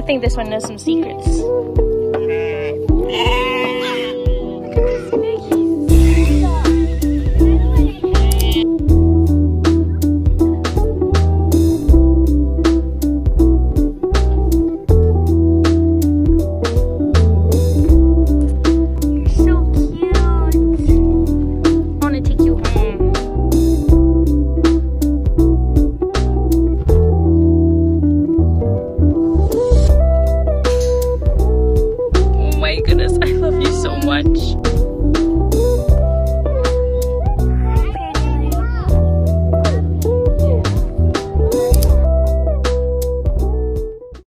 think this one knows some secrets. My goodness, I love you so much.